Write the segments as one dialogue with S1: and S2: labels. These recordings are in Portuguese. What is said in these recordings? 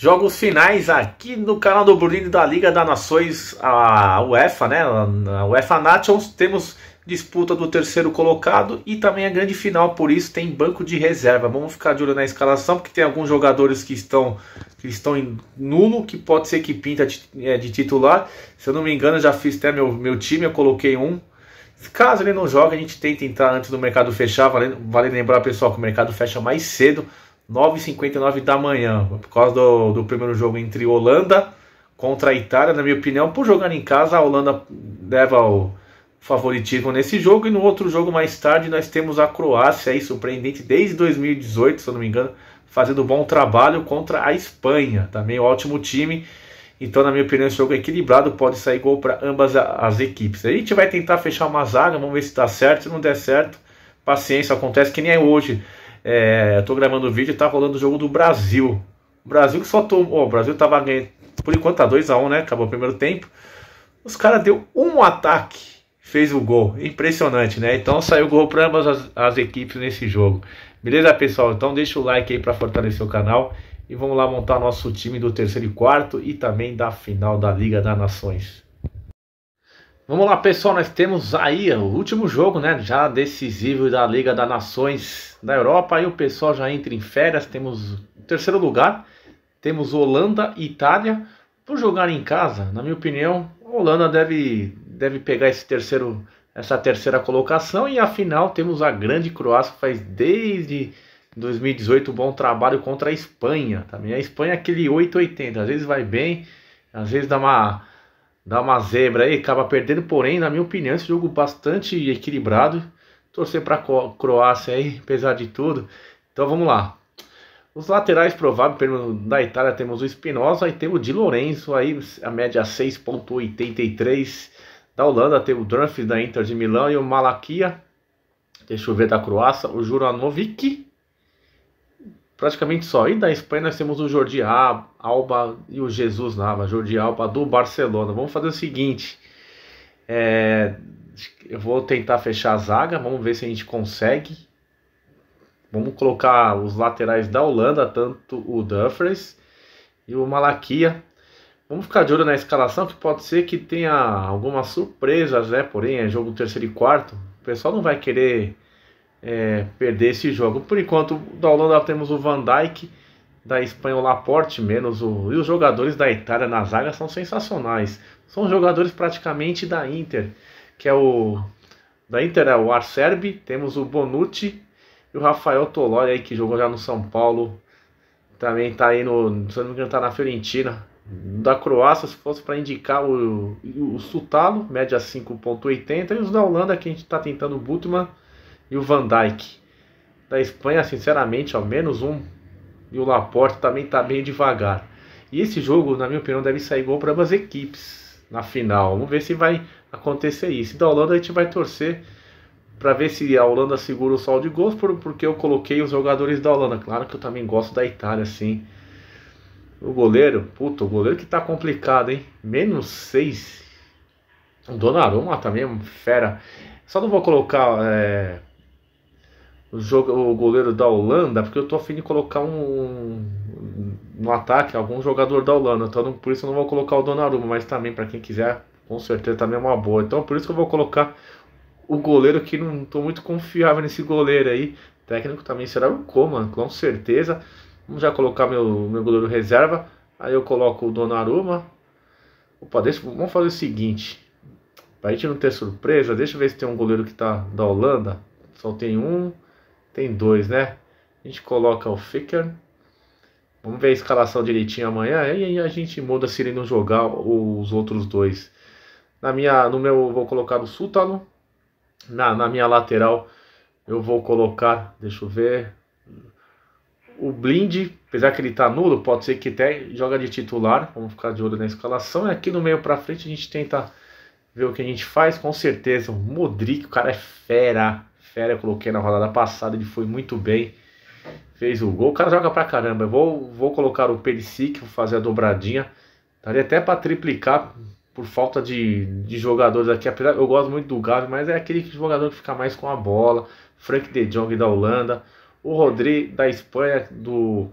S1: Jogos finais aqui no canal do Bruninho da Liga das Nações, a UEFA, né? A UEFA Nations, temos disputa do terceiro colocado e também a grande final, por isso tem banco de reserva. Vamos ficar de olho na escalação, porque tem alguns jogadores que estão, que estão em nulo, que pode ser que pinta de, é, titular. Se eu não me engano, já fiz até meu, meu time, eu coloquei um. Caso ele não jogue, a gente tenta entrar antes do mercado fechar. Vale, vale lembrar, pessoal, que o mercado fecha mais cedo. 9h59 da manhã, por causa do, do primeiro jogo entre Holanda contra a Itália. Na minha opinião, por jogar em casa, a Holanda leva o favoritismo nesse jogo. E no outro jogo mais tarde, nós temos a Croácia, aí, surpreendente desde 2018, se eu não me engano, fazendo bom trabalho contra a Espanha. Também um ótimo time. Então, na minha opinião, esse jogo é equilibrado, pode sair gol para ambas as equipes. A gente vai tentar fechar uma zaga, vamos ver se dá certo. Se não der certo, paciência, acontece que nem é hoje. É, tô gravando o vídeo e tá rolando o jogo do Brasil. O Brasil que só tomou. O Brasil tava ganhando. Por enquanto tá 2x1, um, né? Acabou o primeiro tempo. Os caras deu um ataque, fez o gol. Impressionante, né? Então saiu gol para ambas as, as, equipes nesse jogo. Beleza, pessoal? Então deixa o like aí para fortalecer o canal. E vamos lá montar nosso time do terceiro e quarto e também da final da Liga das Nações. Vamos lá, pessoal, nós temos aí o último jogo, né, já decisivo da Liga das Nações da Europa. Aí o pessoal já entra em férias, temos o terceiro lugar, temos Holanda e Itália. Por jogar em casa, na minha opinião, a Holanda deve, deve pegar esse terceiro, essa terceira colocação e afinal temos a grande Croácia que faz desde 2018 um bom trabalho contra a Espanha. Também a Espanha é aquele 880, às vezes vai bem, às vezes dá uma dá uma zebra aí, acaba perdendo, porém, na minha opinião, esse jogo bastante equilibrado. Torcer para a Croácia aí, apesar de tudo. Então vamos lá. Os laterais prováveis da Itália temos o Espinosa e temos o Di Lorenzo aí, a média 6.83. Da Holanda tem o Dumfries da Inter de Milão e o Malakia. Deixa eu ver da Croácia, o Juranovic praticamente só. E da Espanha nós temos o Jordi Alba e o Jesus Nava, Jordi Alba do Barcelona. Vamos fazer o seguinte, é, eu vou tentar fechar a zaga, vamos ver se a gente consegue. Vamos colocar os laterais da Holanda, tanto o Duffers e o Malakia. Vamos ficar de olho na escalação, que pode ser que tenha algumas surpresas, né? Porém, é jogo terceiro e quarto. O pessoal não vai querer é, perder esse jogo. Por enquanto, da Holanda temos o Van Dijk, da Espanha o Laporte, menos o. E os jogadores da Itália na zaga são sensacionais. São jogadores praticamente da Inter, que é o. Da Inter é o Arcerbi, temos o Bonucci e o Rafael Toloi aí que jogou já no São Paulo. Também está aí no. Se não me engano, tá na Fiorentina. Da Croácia, se fosse para indicar o, o Sutalo, média 5.80. E os da Holanda que a gente está tentando o Butman e o Van Dijk. Da Espanha, sinceramente, ao menos um. E o Laporte também está bem devagar. E esse jogo, na minha opinião, deve sair gol para ambas equipes na final. Vamos ver se vai acontecer isso. Da Holanda a gente vai torcer para ver se a Holanda segura o saldo de gols, porque eu coloquei os jogadores da Holanda. Claro que eu também gosto da Itália, sim. O goleiro, puta, o goleiro que tá complicado, hein? Menos 6. O Donnarumma também é fera. Só não vou colocar é, o, jogo, o goleiro da Holanda, porque eu tô afim de colocar um no ataque algum jogador da Holanda, então não, por isso eu não vou colocar o Donnarumma, mas também para quem quiser, com certeza também é uma boa. Então por isso que eu vou colocar o goleiro que não tô muito confiável nesse goleiro aí. Técnico também será o Coman, com certeza. Vamos já colocar meu, meu goleiro reserva. Aí eu coloco o Donnarumma. Opa, deixa, vamos fazer o seguinte. Pra gente não ter surpresa, deixa eu ver se tem um goleiro que tá da Holanda. Só tem um. Tem dois, né? A gente coloca o Ficker. Vamos ver a escalação direitinho amanhã. E aí a gente muda se ele não jogar os outros dois. Na minha, no meu, vou colocar o Sútalo. Na, na minha lateral, eu vou colocar, deixa eu ver, o Blind, apesar que ele tá nulo, pode ser que até joga de titular. Vamos ficar de olho na escalação. E aqui no meio para frente a gente tenta ver o que a gente faz. Com certeza, o Modric, o cara é fera fera, eu coloquei na rodada passada, ele foi muito bem. Fez o gol. O cara joga pra caramba. Eu vou, vou colocar o Perisic, vou fazer a dobradinha. Daria até para triplicar por falta de, de jogadores aqui. Apesar, eu gosto muito do Gavi, mas é aquele jogador que fica mais com a bola. Frank de Jong da Holanda. O Rodri da Espanha, do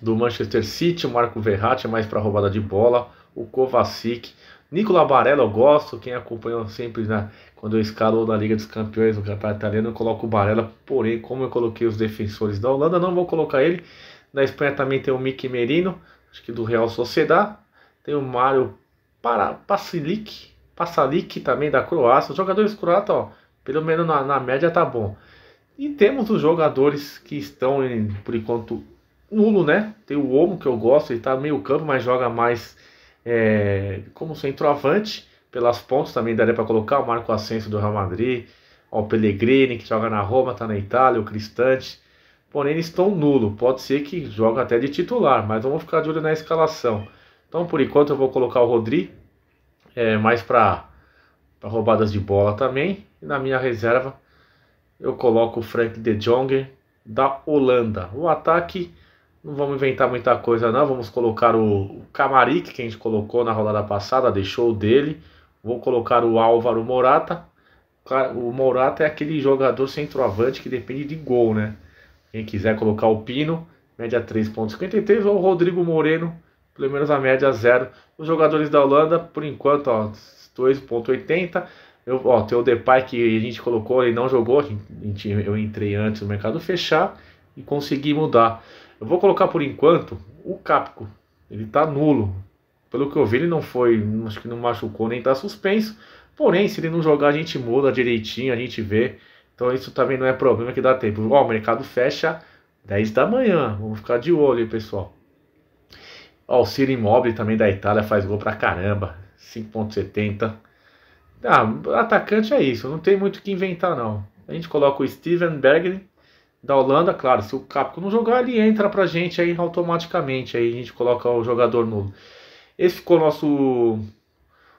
S1: do Manchester City, o Marco Verratti é mais para roubada de bola, o Kovacic, Nicola Barella eu gosto, quem acompanhou sempre né, quando eu escalo na Liga dos Campeões no Campeonato Italiano, eu coloco o Barella, porém, como eu coloquei os defensores da Holanda, não vou colocar ele. Na Espanha também tem o Mickey Merino, acho que do Real Sociedad, tem o Mário Pasalic, Pasalic também da Croácia, os jogadores croatas, ó, pelo menos na, na média tá bom. E temos os jogadores que estão, por enquanto, nulo, né? Tem o Omo, que eu gosto, ele tá meio campo, mas joga mais é, como centroavante. Pelas pontas também daria para colocar o Marco Ascenso do Real Madrid, o Pellegrini, que joga na Roma, tá na Itália, o Cristante. Porém, eles estão nulo. Pode ser que joga até de titular, mas vamos ficar de olho na escalação. Então, por enquanto, eu vou colocar o Rodri, é, mais para roubadas de bola também. E na minha reserva, eu coloco o Frank de Jong da Holanda. O ataque, não vamos inventar muita coisa não, vamos colocar o, Camaric, que a gente colocou na rodada passada, deixou dele. Vou colocar o Álvaro Morata. O Morata é aquele jogador centroavante que depende de gol, né? Quem quiser colocar o Pino, média 3.53, ou o Rodrigo Moreno, pelo menos a média zero. Os jogadores da Holanda, por enquanto, ó, 2.80. Eu, ó, tem o Depay que a gente colocou, ele não jogou, gente, eu entrei antes do mercado fechar e consegui mudar. Eu vou colocar por enquanto o Capco, ele tá nulo. Pelo que eu vi, ele não foi, acho que não machucou nem tá suspenso. Porém, se ele não jogar, a gente muda direitinho, a gente vê. Então isso também não é problema que dá tempo. Ó, o mercado fecha 10 da manhã. Vamos ficar de olho aí, pessoal. Ó, o Ciro Immobile também da Itália faz gol pra caramba. 5.70. Ah, atacante é isso, não tem muito o que inventar não. A gente coloca o Steven Bergli da Holanda, claro, se o Capco não jogar, ele entra pra gente aí automaticamente, aí a gente coloca o jogador nulo. Esse ficou o nosso,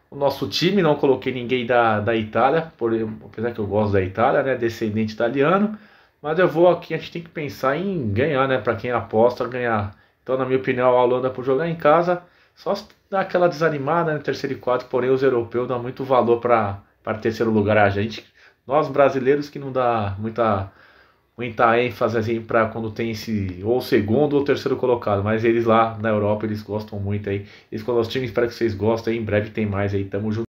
S1: o nosso time, não coloquei ninguém da, da Itália, por, apesar que eu gosto da Itália, né, descendente italiano, mas eu vou aqui, a gente tem que pensar em ganhar, né, para quem aposta, ganhar. Então, na minha opinião, a Holanda por jogar em casa, só dá aquela desanimada no terceiro e quarto, porém os europeus dão muito valor para terceiro lugar. A gente, nós brasileiros que não dá muita muita ênfase assim para quando tem esse ou segundo ou terceiro colocado, mas eles lá na Europa eles gostam muito aí. Esse foi o nosso time, espero que vocês gostem. Em breve tem mais aí, tamo junto.